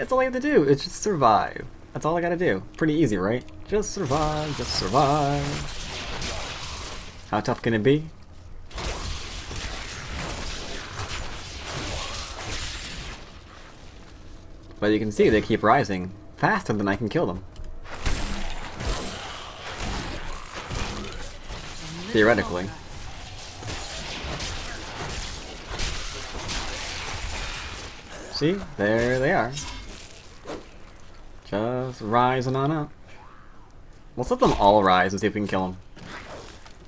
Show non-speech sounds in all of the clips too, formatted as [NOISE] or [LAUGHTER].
That's all I have to do. It's just survive. That's all I gotta do. Pretty easy, right? Just survive, just survive. How tough can it be? But you can see they keep rising faster than I can kill them. Theoretically. See? There they are. Just rising on up. Let's let them all rise and see if we can kill them.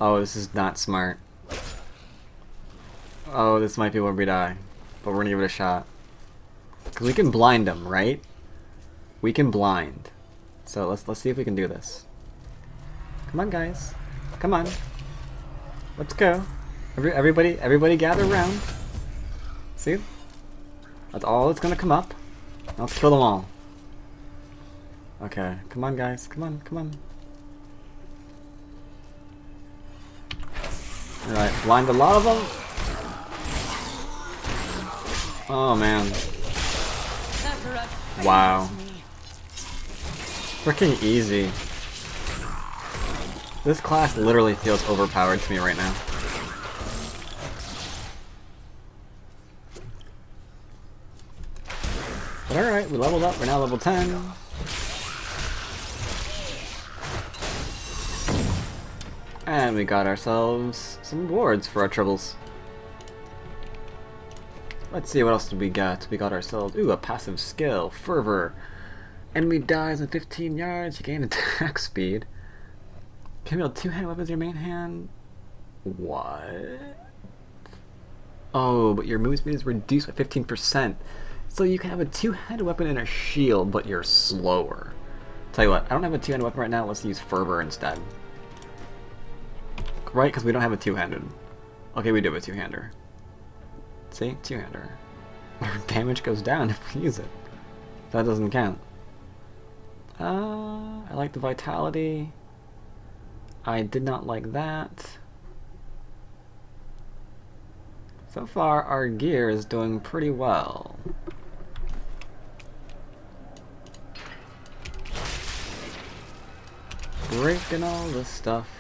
Oh, this is not smart. Oh, this might be where we die. But we're gonna give it a shot. Because we can blind them, right? We can blind. So let's let's see if we can do this. Come on, guys. Come on. Let's go. Every, everybody, everybody gather around. See? That's all that's gonna come up. Let's kill them all. Okay, come on guys, come on, come on. Alright, blind a lot of them. Oh man. Wow. Freaking easy. This class literally feels overpowered to me right now. But alright, we leveled up, we're now level 10. And we got ourselves some rewards for our troubles. Let's see, what else did we get? We got ourselves, ooh, a passive skill, Fervor. Enemy dies in 15 yards, you gain [LAUGHS] attack speed. Can wield two-handed weapons in your main hand? What? Oh, but your movement speed is reduced by 15%. So you can have a two-handed weapon and a shield, but you're slower. Tell you what, I don't have a two-handed weapon right now, let's use Fervor instead. Right, because we don't have a two-handed. Okay, we do have a two-hander. See? Two-hander. Our [LAUGHS] damage goes down if we use it. That doesn't count. Uh, I like the vitality. I did not like that. So far, our gear is doing pretty well. Breaking all this stuff.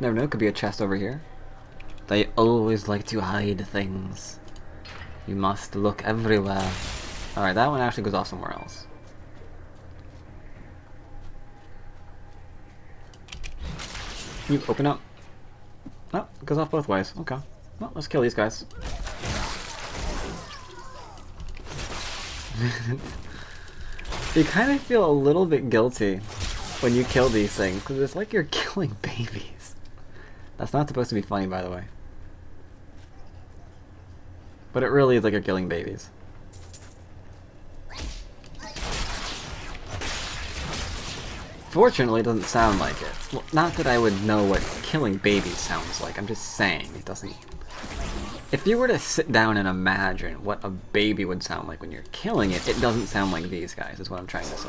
Never know, could be a chest over here. They always like to hide things. You must look everywhere. Alright, that one actually goes off somewhere else. Can You open up. Oh, it goes off both ways. Okay. Well, let's kill these guys. [LAUGHS] you kind of feel a little bit guilty when you kill these things, because it's like you're killing babies. That's not supposed to be funny, by the way. But it really is like you're killing babies. Fortunately, it doesn't sound like it. Well, not that I would know what killing babies sounds like, I'm just saying, it doesn't... If you were to sit down and imagine what a baby would sound like when you're killing it, it doesn't sound like these guys, is what I'm trying to say.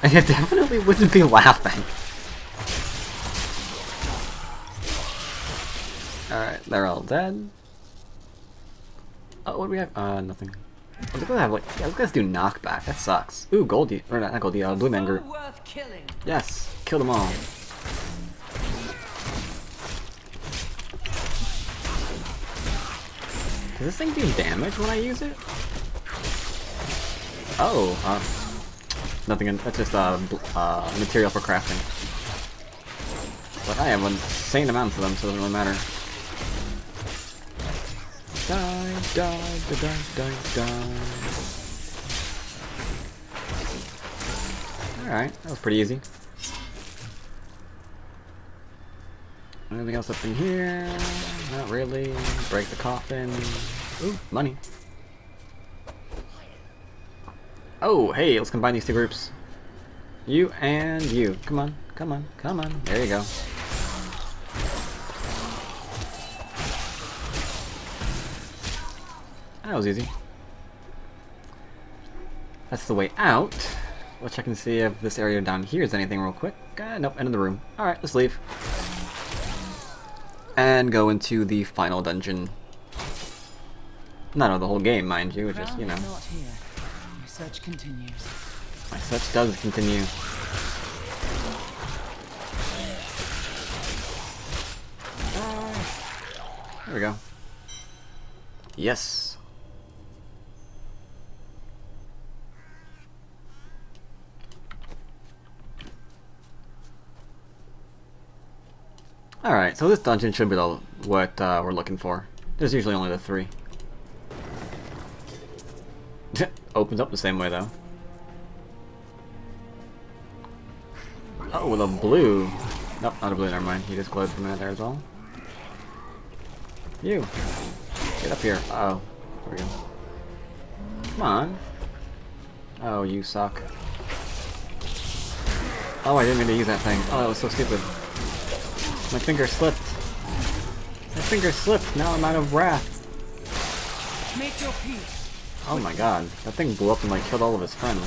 [LAUGHS] And it definitely wouldn't be laughing. Alright, they're all dead. Oh, what do we have? Uh, nothing. I was gonna have like, yeah, let's do knockback. That sucks. Ooh, Goldie, or not, not Goldie, uh, Blue Man Group. Yes, kill them all. Does this thing do damage when I use it? Oh, uh, nothing. That's just uh, uh, material for crafting. But I have an insane amount of them, so it doesn't really matter. Die, die, die, die, die. Alright, that was pretty easy. Anything else up in here? Not really. Break the coffin. Ooh, money. Oh, hey, let's combine these two groups. You and you. Come on, come on, come on. There you go. That was easy. That's the way out. Let's check and see if this area down here is anything real quick. Uh, nope, end of the room. Alright, let's leave. And go into the final dungeon. Not of the whole game, mind you, just, you know. Search continues. My search does continue. There we go. Yes. Alright, so this dungeon should be the, what uh, we're looking for. There's usually only the three. [LAUGHS] Opens up the same way though. Oh, with a blue. Nope, not a blue, never mind. He just glowed for a minute there as well. You! Get up here. Uh oh. There we go. Come on. Oh, you suck. Oh, I didn't mean to use that thing. Oh, that was so stupid. My finger slipped. My finger slipped. Now I'm out of wrath. Make your peace. Oh my god. That thing blew up and like killed all of his friends.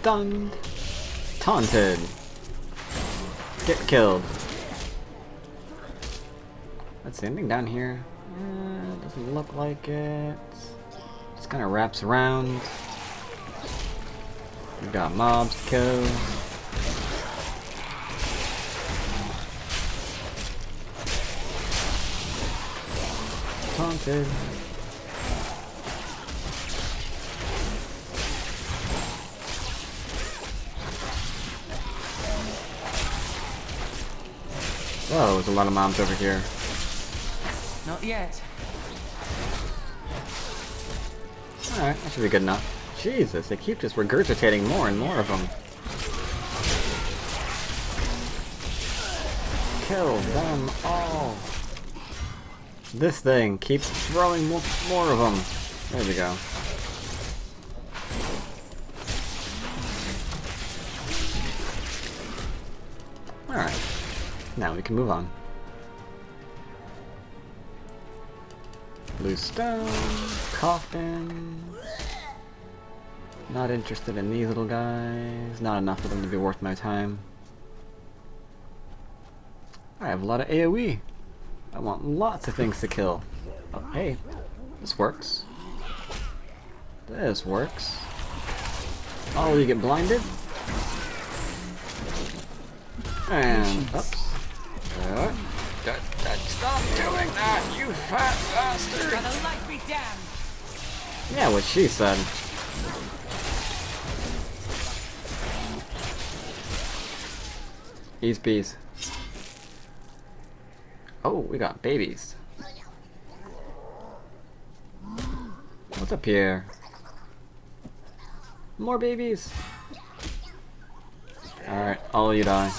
Stunned. Taunted. Get killed. See, anything down here? Uh, doesn't look like it. Just kind of wraps around. We got mobs to kill. Taunted. Whoa, there's a lot of mobs over here. Not yet. Alright, that should be good enough. Jesus, they keep just regurgitating more and more of them. Kill them all. This thing keeps throwing more, more of them. There we go. Alright. Now we can move on. Blue stone, coffin. Not interested in these little guys. Not enough for them to be worth my time. I have a lot of AoE. I want lots of things to kill. Oh, hey. This works. This works. Oh, you get blinded? And, oops. Uh, d d stop doing that, you fat bastard! By the light be damned. Yeah, what she said. Ease bees. Oh, we got babies. What's up here? More babies! Alright, all of you die.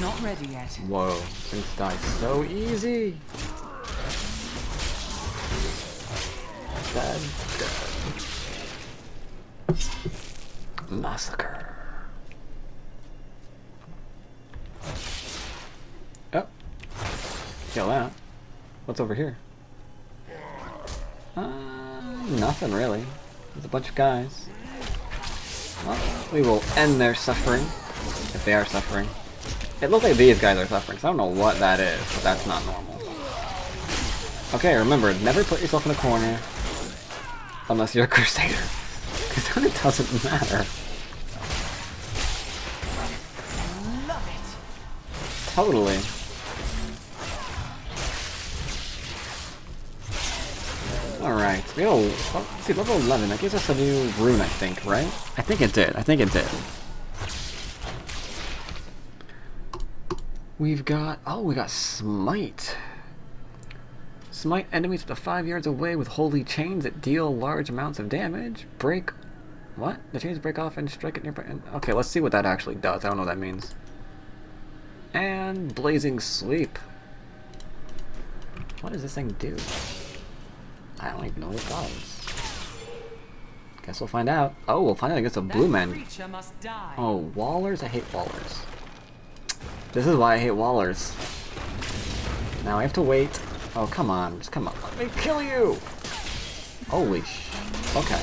Not ready yet. Whoa, things die so easy! Dead, dead. Massacre. Oh. Kill that. What's over here? Uh, nothing really. There's a bunch of guys. Well, we will end their suffering. If they are suffering. It looks like these guys are suffering, so I don't know what that is, but that's not normal. Okay, remember, never put yourself in a corner. Unless you're a [LAUGHS] crusader. Because then it doesn't matter. Love it. Totally. Alright, we got a, oh, see, level 11, that gives us a new rune, I think, right? I think it did, I think it did. We've got, oh, we got Smite. Smite enemies up to 5 yards away with holy chains that deal large amounts of damage. Break, what? The chains break off and strike at nearby, okay, let's see what that actually does, I don't know what that means. And Blazing Sleep. What does this thing do? I don't even know what it does. Guess we'll find out. Oh, we'll find out against a blue man. creature must die. Oh, Wallers? I hate Wallers. This is why I hate Wallers. Now I have to wait. Oh, come on. Just come on. Let me kill you! Holy sh... Okay.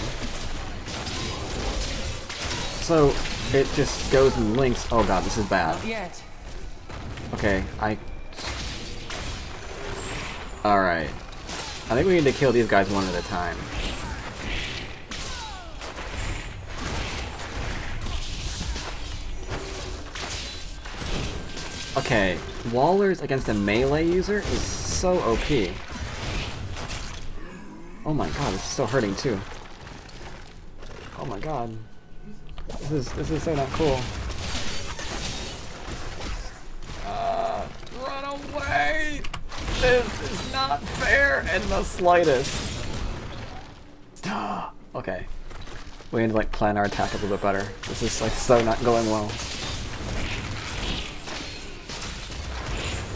So it just goes and links. Oh god, this is bad. Okay, I. Alright. I think we need to kill these guys one at a time. Okay, Wallers against a melee user is so OP. Oh my god, this is hurting too. Oh my god. This is this is so not cool. Uh, run away! This is not fair in the slightest. [SIGHS] okay. We need to like plan our attack a little bit better. This is like so not going well.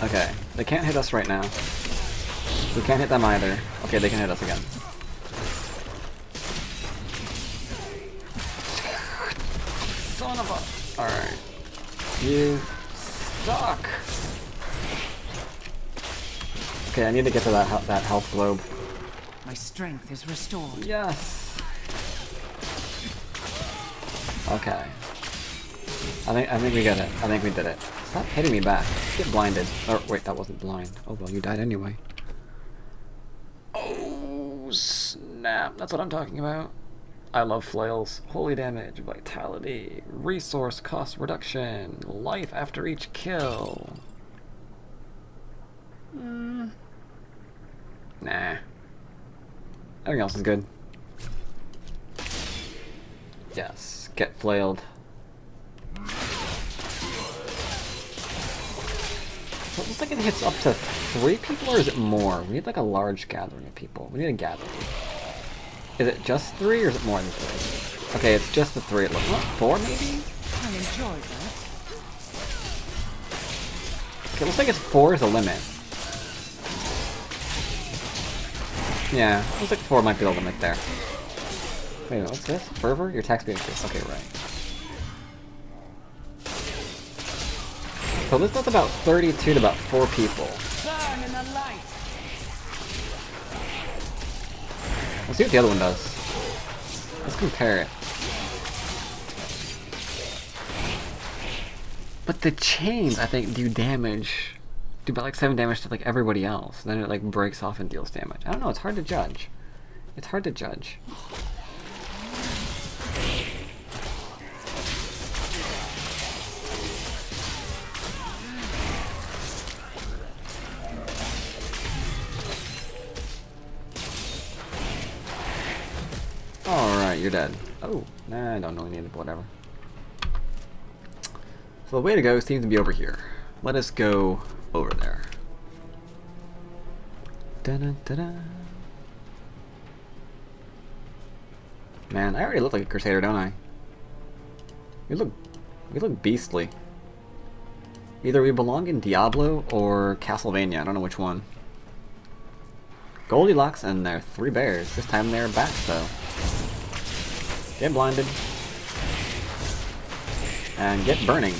Okay, they can't hit us right now. We can't hit them either. Okay, they can hit us again. Son of a... Alright. You suck! Okay, I need to get to that, that health globe. My strength is restored. Yes! Okay. I think I think we got it. I think we did it. Stop hitting me back. Get blinded. Oh wait, that wasn't blind. Oh well, you died anyway. Oh snap! That's what I'm talking about. I love flails. Holy damage, vitality, resource cost reduction, life after each kill. Hmm. Nah. Everything else is good. Yes, get flailed. So it looks like it hits up to three people, or is it more? We need like a large gathering of people. We need a gathering. Is it just three, or is it more than three? Okay, it's just the three. It looks like four, maybe. I enjoyed that. Okay, it looks like it's four is the limit. Yeah, looks like four might be the limit there. Wait what's this? Fervor? Your attack speed increase. Okay, right. So this does about 32 to about 4 people. Burn in the light. Let's see what the other one does. Let's compare it. But the chains, I think, do damage. Do about like 7 damage to like everybody else. Then it like breaks off and deals damage. I don't know, it's hard to judge. It's hard to judge. Alright, you're dead. Oh, nah, I don't know any of whatever. So the way to go seems to be over here. Let us go over there. Dun-dun-dun-dun. Man, I already look like a crusader, don't I? We look, we look beastly. Either we belong in Diablo or Castlevania. I don't know which one. Goldilocks and their three bears. This time they're back though. Get blinded. And get burning.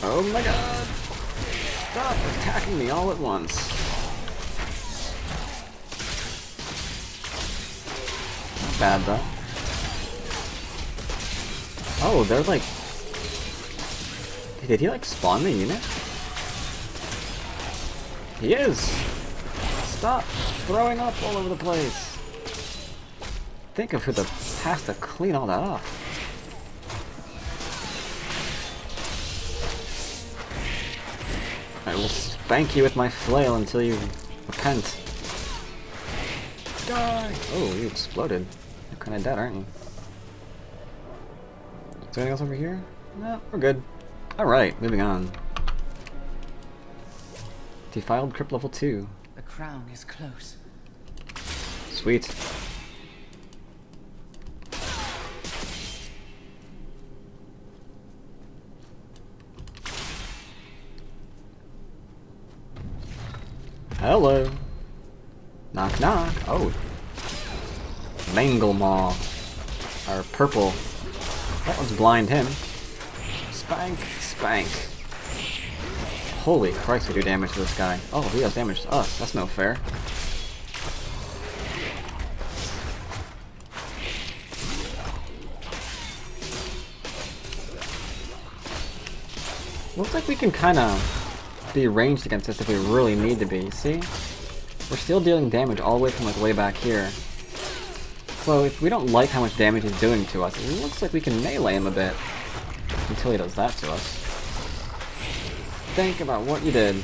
Oh my god! Stop attacking me all at once. Not bad though. Oh, they're like... Did he like spawn the unit? He is! Stop throwing up all over the place. Think of who the has to clean all that up. I will spank you with my flail until you repent. Die! Oh, you exploded. You're kinda dead, aren't you? Is there anything else over here? No, we're good. Alright, moving on. Defiled Crypt level 2. The crown is close. Sweet. Hello. Knock knock. Oh. Manglemore. Or purple. That one's blind him. Spank, spank. Holy Christ, we do damage to this guy. Oh, he does damage to us. That's no fair. Looks like we can kind of be ranged against this if we really need to be, see? We're still dealing damage all the way from like way back here. So if we don't like how much damage he's doing to us, it looks like we can melee him a bit. Until he does that to us. Think about what you did.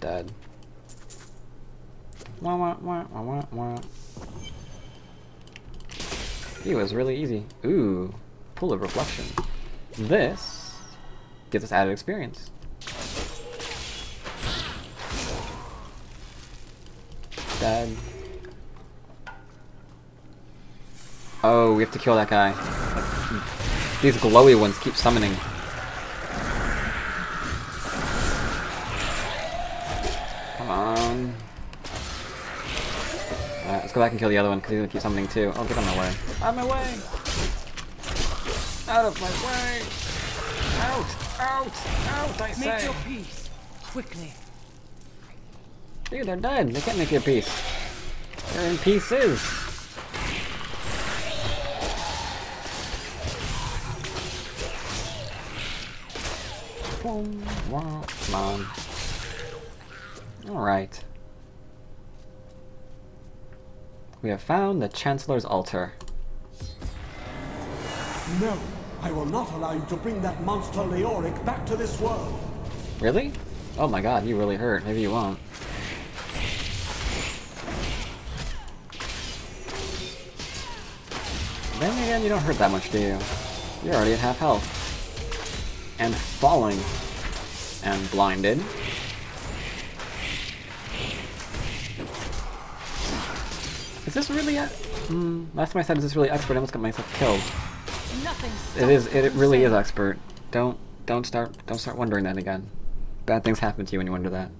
Dead. Wah wah wah wah wah. He was really easy. Ooh, pool of reflection. This gives us added experience. Dead. Oh, we have to kill that guy. These glowy ones keep summoning. Come on. Alright, let's go back and kill the other one because he's gonna keep summoning too. Oh, get of my way. Out of my way! Out of my way! Out! Out! Out, I Make say! your peace. Quickly. Dude, they're dead. They can't make your peace. They're in pieces. Come on. Alright. We have found the Chancellor's altar. No, I will not allow you to bring that monster Leoric back to this world. Really? Oh my god, you really hurt. Maybe you won't. Then again, you don't hurt that much, do you? You're already at half health. And falling. And blinded. Is this really a... Mm, last time I said, is this really expert? I almost got myself killed. It is. It really is expert. Don't don't start don't start wondering that again. Bad things happen to you when you wonder that.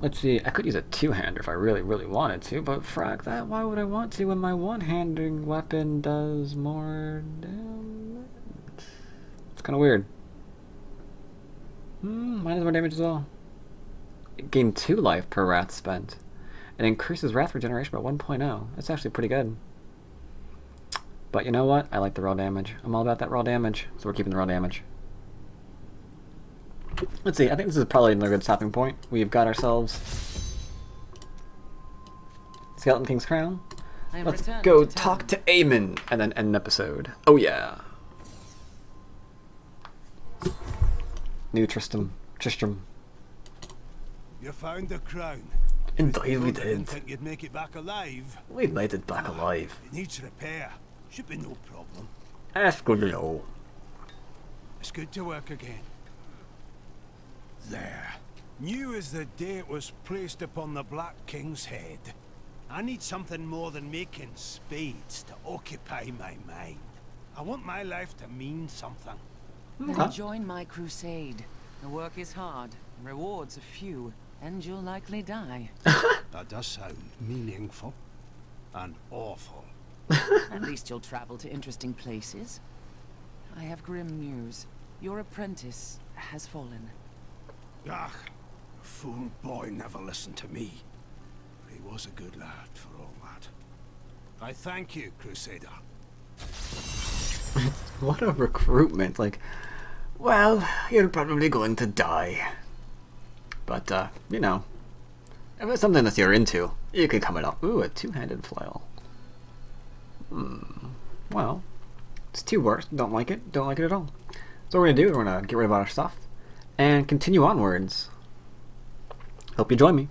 Let's see. I could use a two-hander if I really really wanted to, but frack that. Why would I want to when my one-handing weapon does more damage? It's kind of weird. Hmm. Mine does more damage as well. It gained two life per wrath spent. It increases wrath regeneration by 1.0. That's actually pretty good. But you know what? I like the raw damage. I'm all about that raw damage, so we're keeping the raw damage. Let's see, I think this is probably another good stopping point. We've got ourselves Skeleton King's Crown. Let's go to talk to Eamon and then end an episode. Oh yeah. New Tristram. Tristram. You found the crown. Indeed we didn't did. think you'd make it back alive. We made it back ah, alive. It needs repair. Should be no problem. That's good to know. It's good to work again. There. New as the day it was placed upon the Black King's head. I need something more than making spades to occupy my mind. I want my life to mean something. Then join my crusade. The work is hard, rewards are few, and you'll likely die. [LAUGHS] That does sound meaningful. And awful. At least you'll travel to interesting places. I have grim news. Your apprentice has fallen. Ah, the fool boy never listened to me. He was a good lad for all that. I thank you, Crusader. [LAUGHS] What a recruitment. Like, well, you're probably going to die. But, uh, you know, if it's something that you're into, you can come it up. Ooh, a two-handed flail. Hmm. Well, it's two words. Don't like it. Don't like it at all. So what we're gonna do, is we're gonna get rid of all our stuff and continue onwards. Hope you join me.